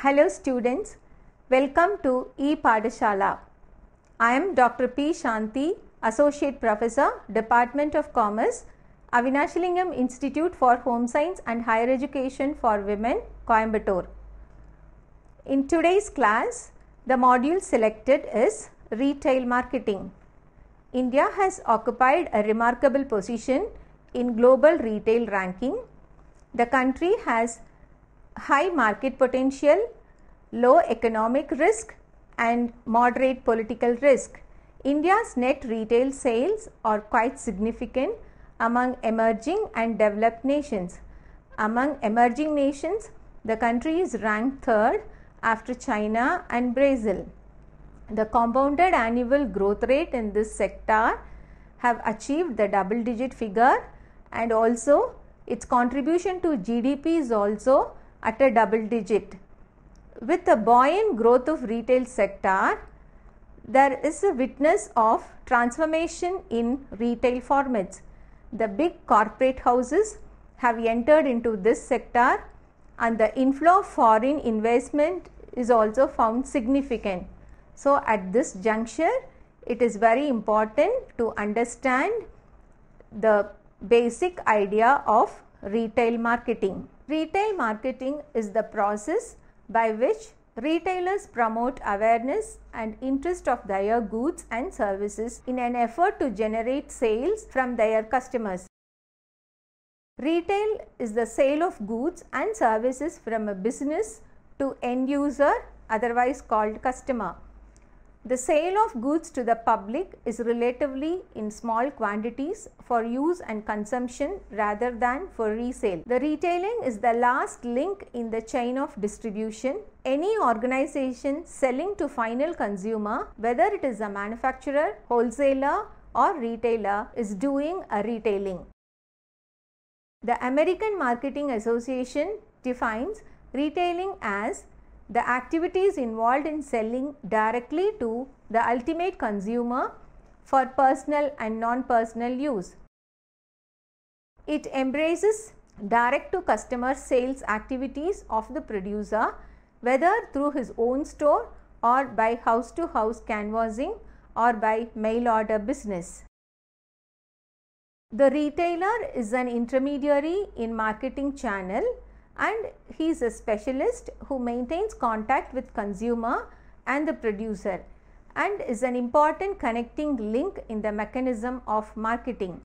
Hello students, welcome to e-Pathshala. I am Dr. P. Shanti, Associate Professor, Department of Commerce, Avinashilingam Institute for Home Science and Higher Education for Women, Coimbatore. In today's class, the module selected is Retail Marketing. India has occupied a remarkable position in global retail ranking. The country has high market potential, low economic risk and moderate political risk. India's net retail sales are quite significant among emerging and developed nations. Among emerging nations, the country is ranked third after China and Brazil. The compounded annual growth rate in this sector have achieved the double digit figure and also its contribution to GDP is also at a double digit. With the buoyant growth of retail sector, there is a witness of transformation in retail formats. The big corporate houses have entered into this sector and the inflow of foreign investment is also found significant. So, at this juncture, it is very important to understand the basic idea of retail marketing. Retail marketing is the process by which retailers promote awareness and interest of their goods and services in an effort to generate sales from their customers. Retail is the sale of goods and services from a business to end user otherwise called customer. The sale of goods to the public is relatively in small quantities for use and consumption rather than for resale. The retailing is the last link in the chain of distribution. Any organization selling to final consumer, whether it is a manufacturer, wholesaler or retailer is doing a retailing. The American Marketing Association defines retailing as the activities involved in selling directly to the ultimate consumer for personal and non-personal use. It embraces direct to customer sales activities of the producer whether through his own store or by house to house canvassing or by mail order business. The retailer is an intermediary in marketing channel and he is a specialist who maintains contact with consumer and the producer and is an important connecting link in the mechanism of marketing.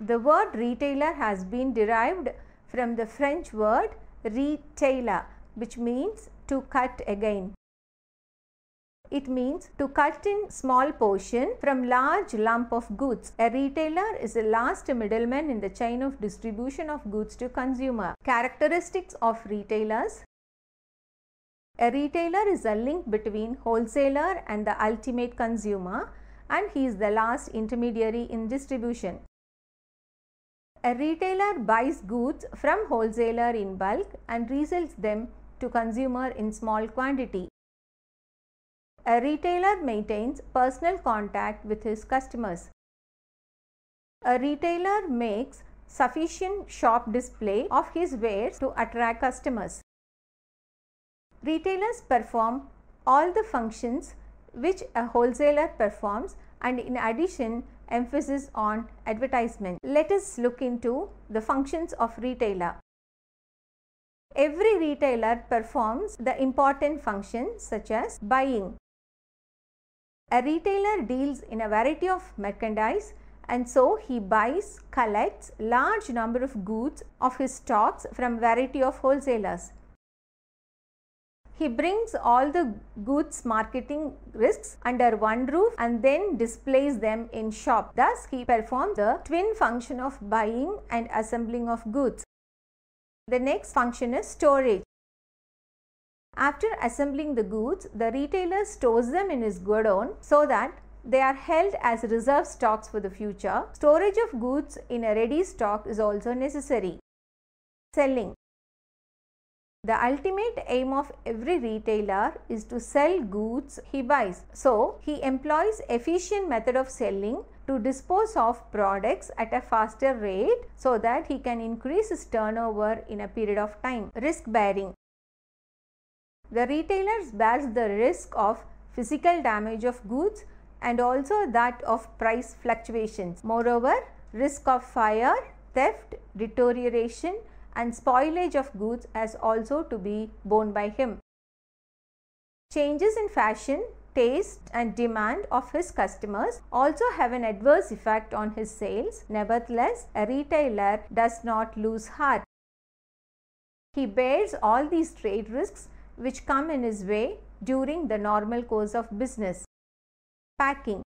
The word retailer has been derived from the French word retailer which means to cut again. It means to cut in small portion from large lump of goods. A retailer is the last middleman in the chain of distribution of goods to consumer. Characteristics of retailers a retailer is a link between wholesaler and the ultimate consumer and he is the last intermediary in distribution. A retailer buys goods from wholesaler in bulk and resells them to consumer in small quantity. A retailer maintains personal contact with his customers. A retailer makes sufficient shop display of his wares to attract customers. Retailers perform all the functions which a wholesaler performs and in addition emphasis on advertisement. Let us look into the functions of retailer. Every retailer performs the important functions such as buying. A retailer deals in a variety of merchandise and so he buys, collects large number of goods of his stocks from variety of wholesalers. He brings all the goods marketing risks under one roof and then displays them in shop. Thus, he performs the twin function of buying and assembling of goods. The next function is storage. After assembling the goods, the retailer stores them in his godown so that they are held as reserve stocks for the future. Storage of goods in a ready stock is also necessary. Selling. The ultimate aim of every retailer is to sell goods he buys. So, he employs efficient method of selling to dispose of products at a faster rate so that he can increase his turnover in a period of time. Risk bearing. The retailers bears the risk of physical damage of goods and also that of price fluctuations. Moreover, risk of fire, theft, deterioration and spoilage of goods has also to be borne by him. Changes in fashion, taste and demand of his customers also have an adverse effect on his sales. Nevertheless, a retailer does not lose heart. He bears all these trade risks which come in his way during the normal course of business. Packing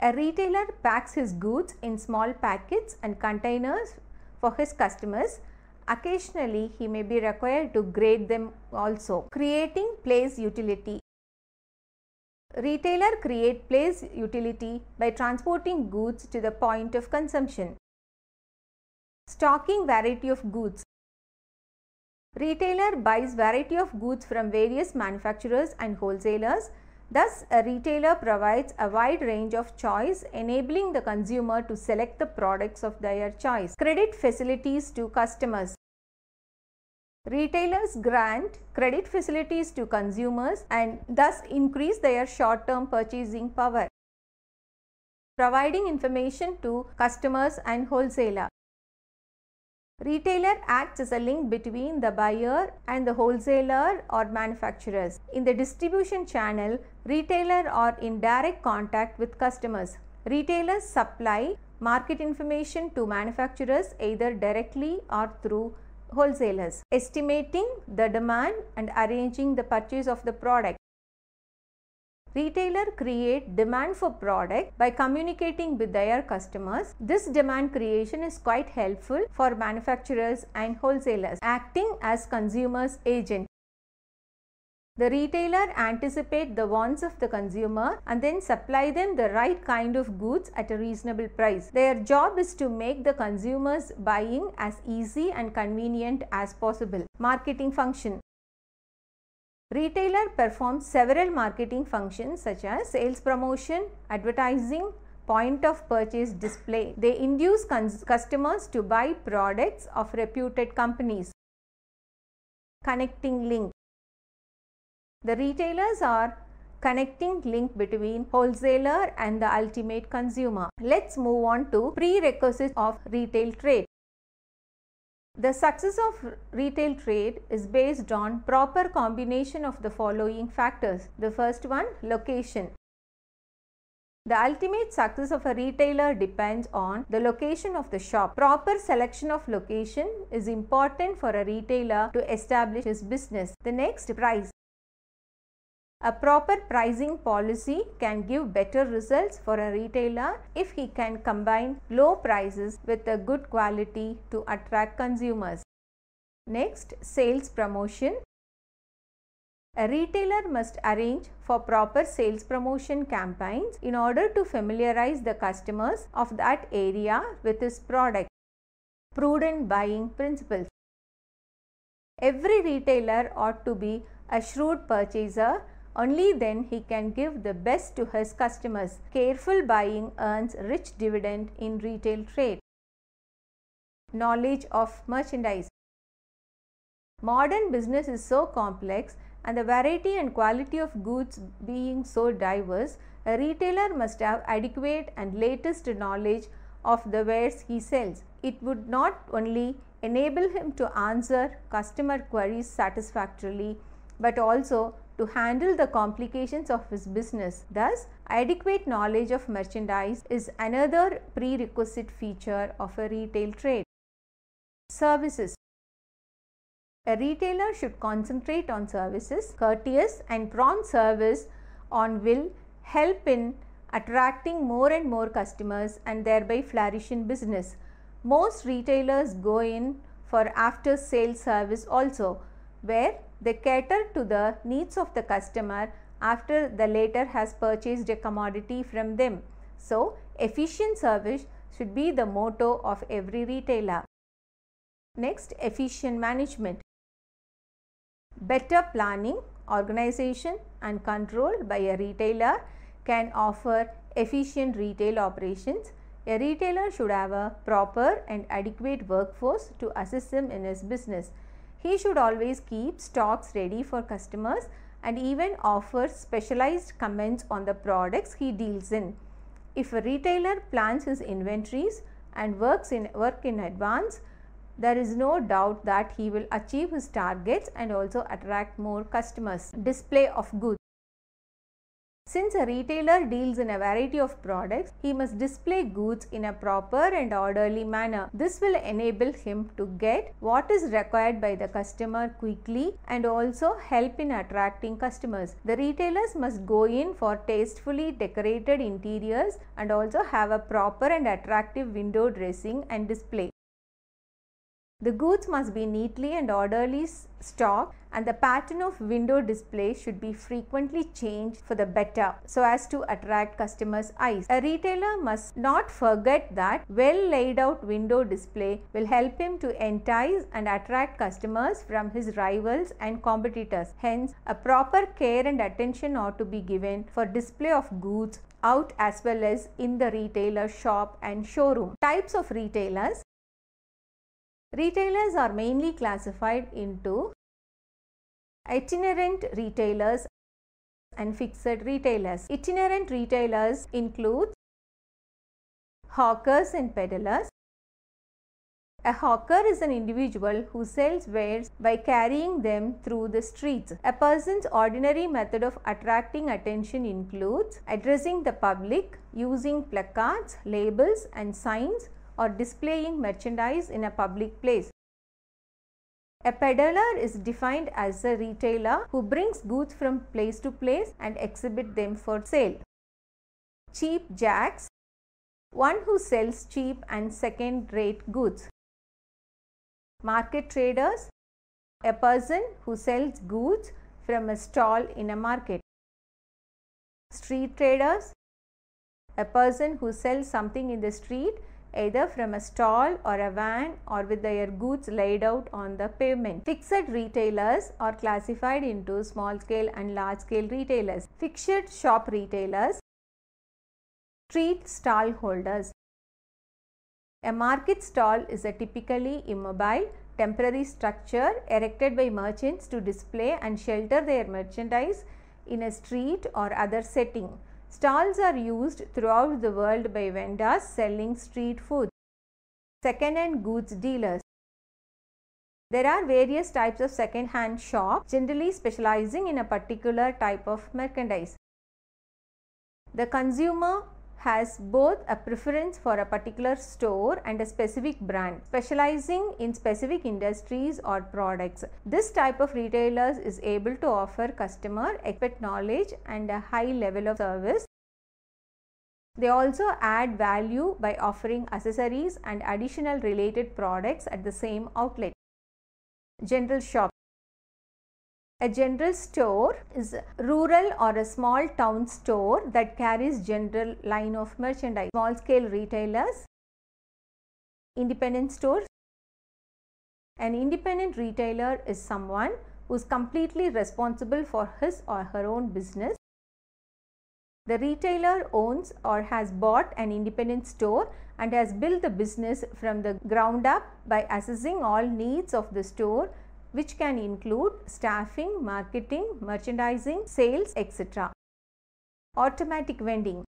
A retailer packs his goods in small packets and containers for his customers. Occasionally, he may be required to grade them also. Creating place utility Retailer create place utility by transporting goods to the point of consumption. Stocking variety of goods. Retailer buys variety of goods from various manufacturers and wholesalers. Thus, a retailer provides a wide range of choice enabling the consumer to select the products of their choice. Credit facilities to customers. Retailers grant credit facilities to consumers and thus increase their short term purchasing power. Providing information to customers and wholesaler. Retailer acts as a link between the buyer and the wholesaler or manufacturers. In the distribution channel, retailer are in direct contact with customers. Retailers supply market information to manufacturers either directly or through wholesalers, estimating the demand and arranging the purchase of the product. Retailer create demand for product by communicating with their customers. This demand creation is quite helpful for manufacturers and wholesalers acting as consumers agent. The retailer anticipate the wants of the consumer and then supply them the right kind of goods at a reasonable price. Their job is to make the consumers buying as easy and convenient as possible. Marketing function Retailer performs several marketing functions such as sales promotion, advertising, point of purchase display. They induce customers to buy products of reputed companies. Connecting link the retailers are connecting link between wholesaler and the ultimate consumer. Let's move on to prerequisites of retail trade. The success of retail trade is based on proper combination of the following factors. The first one, location. The ultimate success of a retailer depends on the location of the shop. Proper selection of location is important for a retailer to establish his business. The next, price. A proper pricing policy can give better results for a retailer if he can combine low prices with a good quality to attract consumers. Next, sales promotion. A retailer must arrange for proper sales promotion campaigns in order to familiarize the customers of that area with his product. Prudent buying principles. Every retailer ought to be a shrewd purchaser only then he can give the best to his customers. Careful buying earns rich dividend in retail trade. Knowledge of merchandise. Modern business is so complex and the variety and quality of goods being so diverse, a retailer must have adequate and latest knowledge of the wares he sells. It would not only enable him to answer customer queries satisfactorily, but also to handle the complications of his business. Thus, adequate knowledge of merchandise is another prerequisite feature of a retail trade. Services A retailer should concentrate on services. Courteous and prompt service on will help in attracting more and more customers and thereby flourish in business. Most retailers go in for after sales service also where they cater to the needs of the customer after the latter has purchased a commodity from them. So, efficient service should be the motto of every retailer. Next, efficient management. Better planning, organization and control by a retailer can offer efficient retail operations. A retailer should have a proper and adequate workforce to assist him in his business. He should always keep stocks ready for customers and even offer specialized comments on the products he deals in. If a retailer plans his inventories and works in work in advance, there is no doubt that he will achieve his targets and also attract more customers. Display of goods. Since a retailer deals in a variety of products, he must display goods in a proper and orderly manner. This will enable him to get what is required by the customer quickly and also help in attracting customers. The retailers must go in for tastefully decorated interiors and also have a proper and attractive window dressing and display. The goods must be neatly and orderly stocked and the pattern of window display should be frequently changed for the better so as to attract customers' eyes. A retailer must not forget that well laid out window display will help him to entice and attract customers from his rivals and competitors. Hence, a proper care and attention ought to be given for display of goods out as well as in the retailer shop and showroom. Types of retailers Retailers are mainly classified into itinerant retailers and fixed retailers. Itinerant retailers include hawkers and peddlers. A hawker is an individual who sells wares by carrying them through the streets. A person's ordinary method of attracting attention includes addressing the public, using placards, labels and signs or displaying merchandise in a public place. A peddler is defined as a retailer who brings goods from place to place and exhibit them for sale. Cheap jacks, one who sells cheap and second rate goods. Market traders, a person who sells goods from a stall in a market. Street traders, a person who sells something in the street either from a stall or a van or with their goods laid out on the pavement. Fixed retailers are classified into small scale and large scale retailers. Fixed shop retailers, street stall holders. A market stall is a typically immobile temporary structure erected by merchants to display and shelter their merchandise in a street or other setting. Stalls are used throughout the world by vendors selling street food. Second-hand goods dealers. There are various types of second-hand shops generally specializing in a particular type of merchandise. The consumer has both a preference for a particular store and a specific brand, specializing in specific industries or products. This type of retailers is able to offer customer expert knowledge and a high level of service. They also add value by offering accessories and additional related products at the same outlet. General shop a general store is rural or a small town store that carries general line of merchandise. Small scale retailers, independent stores. An independent retailer is someone who is completely responsible for his or her own business. The retailer owns or has bought an independent store and has built the business from the ground up by assessing all needs of the store which can include staffing, marketing, merchandising, sales, etc. Automatic vending.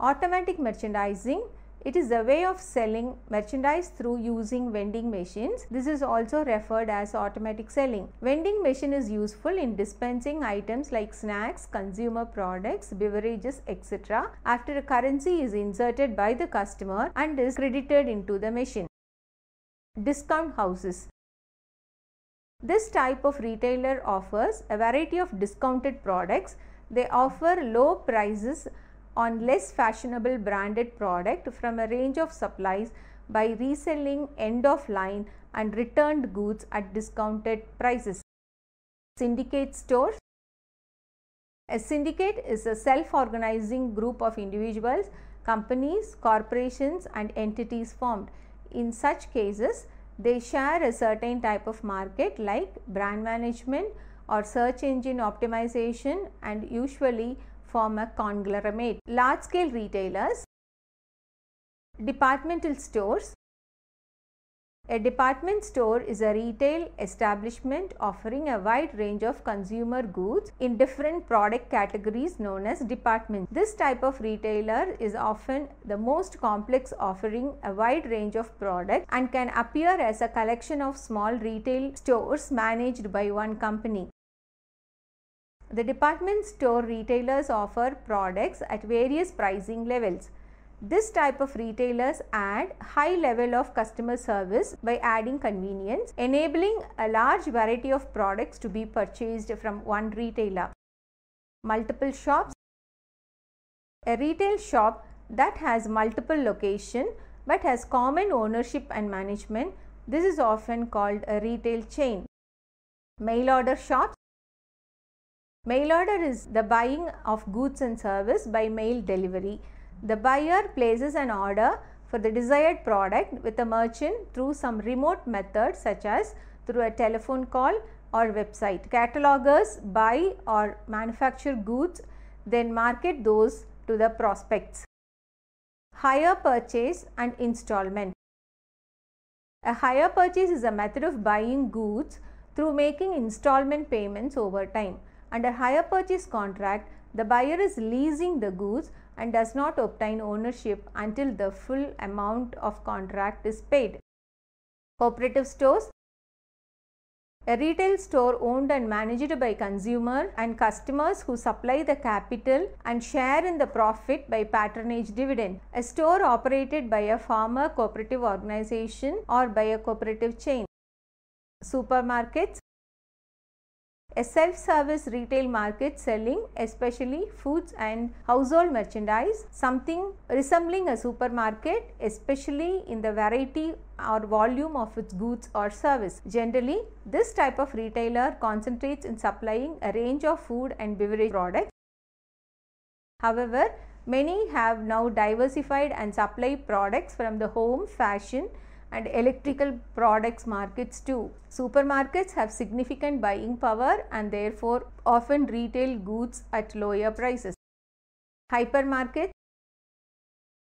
Automatic merchandising it is a way of selling merchandise through using vending machines. This is also referred as automatic selling. Vending machine is useful in dispensing items like snacks, consumer products, beverages, etc. after a currency is inserted by the customer and is credited into the machine. Discount houses. This type of retailer offers a variety of discounted products. They offer low prices on less fashionable branded product from a range of supplies by reselling end of line and returned goods at discounted prices. Syndicate stores A syndicate is a self-organizing group of individuals, companies, corporations and entities formed. In such cases, they share a certain type of market like brand management or search engine optimization and usually form a conglomerate. Large scale retailers, departmental stores, A department store is a retail establishment offering a wide range of consumer goods in different product categories known as departments. This type of retailer is often the most complex offering a wide range of products and can appear as a collection of small retail stores managed by one company. The department store retailers offer products at various pricing levels. This type of retailers add high level of customer service by adding convenience, enabling a large variety of products to be purchased from one retailer. Multiple shops A retail shop that has multiple location but has common ownership and management, this is often called a retail chain. Mail order shops Mail order is the buying of goods and service by mail delivery. The buyer places an order for the desired product with a merchant through some remote method such as through a telephone call or website. Catalogers buy or manufacture goods then market those to the prospects. Hire purchase and installment. A hire purchase is a method of buying goods through making installment payments over time. Under hire purchase contract, the buyer is leasing the goods and does not obtain ownership until the full amount of contract is paid. Cooperative stores a retail store owned and managed by consumer and customers who supply the capital and share in the profit by patronage dividend. A store operated by a farmer cooperative organization or by a cooperative chain. Supermarkets a self-service retail market selling especially foods and household merchandise, something resembling a supermarket especially in the variety or volume of its goods or service. Generally, this type of retailer concentrates in supplying a range of food and beverage products. However, many have now diversified and supply products from the home, fashion and electrical products markets too. Supermarkets have significant buying power and therefore often retail goods at lower prices. Hypermarket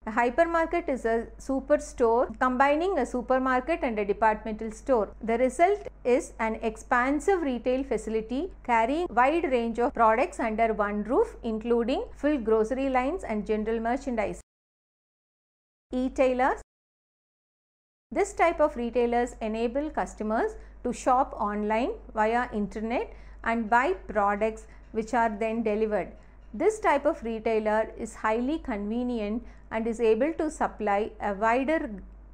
a hypermarket is a superstore combining a supermarket and a departmental store. The result is an expansive retail facility carrying wide range of products under one roof including full grocery lines and general merchandise. E-tailers this type of retailers enable customers to shop online via internet and buy products which are then delivered. This type of retailer is highly convenient and is able to supply a wider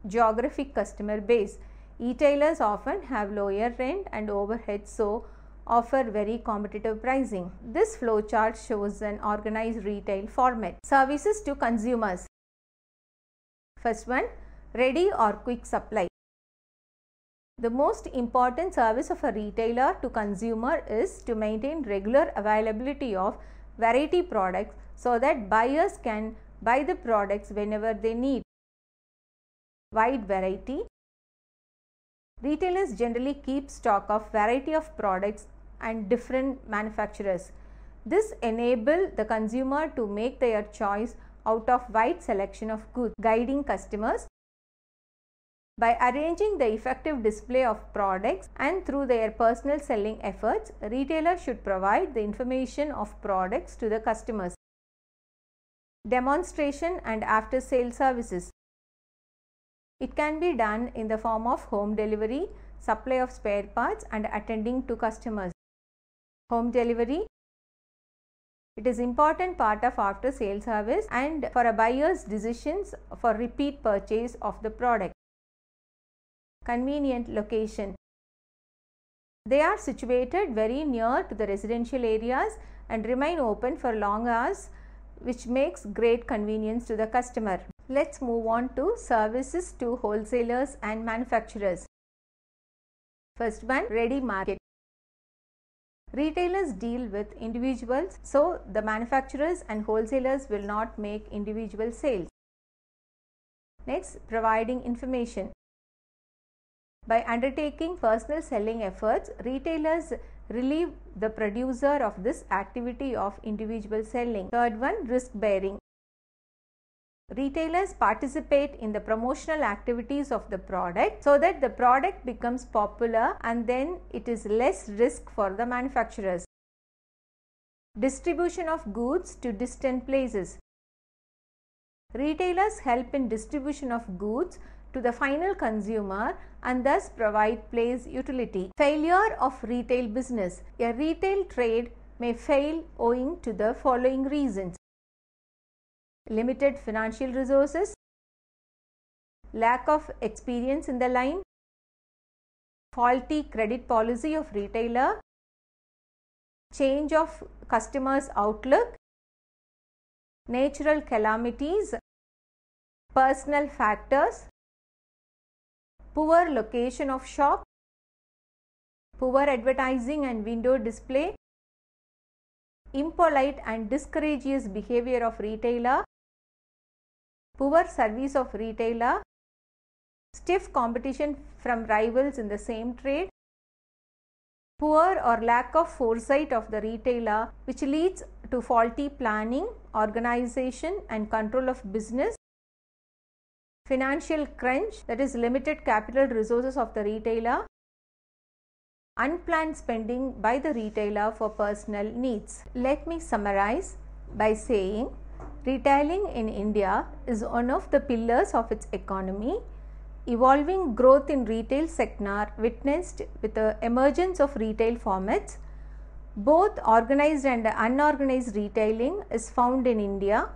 geographic customer base. E-tailers often have lower rent and overhead so offer very competitive pricing. This flowchart shows an organized retail format. Services to consumers. First one, ready or quick supply. The most important service of a retailer to consumer is to maintain regular availability of variety products so that buyers can buy the products whenever they need. Wide variety. Retailers generally keep stock of variety of products and different manufacturers. This enable the consumer to make their choice out of wide selection of goods, guiding customers by arranging the effective display of products and through their personal selling efforts, retailers should provide the information of products to the customers. Demonstration and after sale services. It can be done in the form of home delivery, supply of spare parts and attending to customers. Home delivery it is important part of after sale service and for a buyer's decisions for repeat purchase of the product convenient location. They are situated very near to the residential areas and remain open for long hours which makes great convenience to the customer. Let's move on to services to wholesalers and manufacturers. First one ready market. Retailers deal with individuals so the manufacturers and wholesalers will not make individual sales. Next providing information. By undertaking personal selling efforts, retailers relieve the producer of this activity of individual selling. Third one, risk bearing. Retailers participate in the promotional activities of the product so that the product becomes popular and then it is less risk for the manufacturers. Distribution of goods to distant places. Retailers help in distribution of goods to the final consumer and thus provide place utility. Failure of retail business. A retail trade may fail owing to the following reasons. Limited financial resources, lack of experience in the line, faulty credit policy of retailer, change of customers outlook, natural calamities, personal factors, poor location of shop, poor advertising and window display, impolite and discourageous behavior of retailer, poor service of retailer, stiff competition from rivals in the same trade, poor or lack of foresight of the retailer which leads to faulty planning, organization and control of business, financial crunch that is limited capital resources of the retailer, unplanned spending by the retailer for personal needs. Let me summarize by saying retailing in India is one of the pillars of its economy. Evolving growth in retail sector witnessed with the emergence of retail formats. Both organized and unorganized retailing is found in India.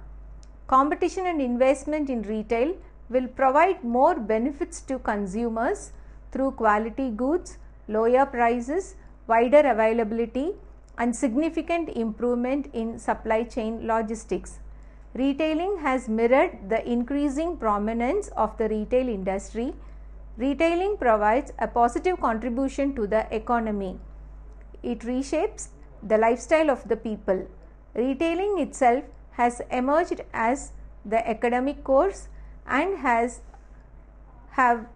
Competition and investment in retail will provide more benefits to consumers through quality goods, lower prices, wider availability and significant improvement in supply chain logistics. Retailing has mirrored the increasing prominence of the retail industry. Retailing provides a positive contribution to the economy. It reshapes the lifestyle of the people. Retailing itself has emerged as the academic course and has have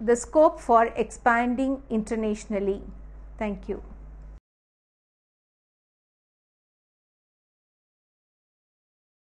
the scope for expanding internationally. Thank you.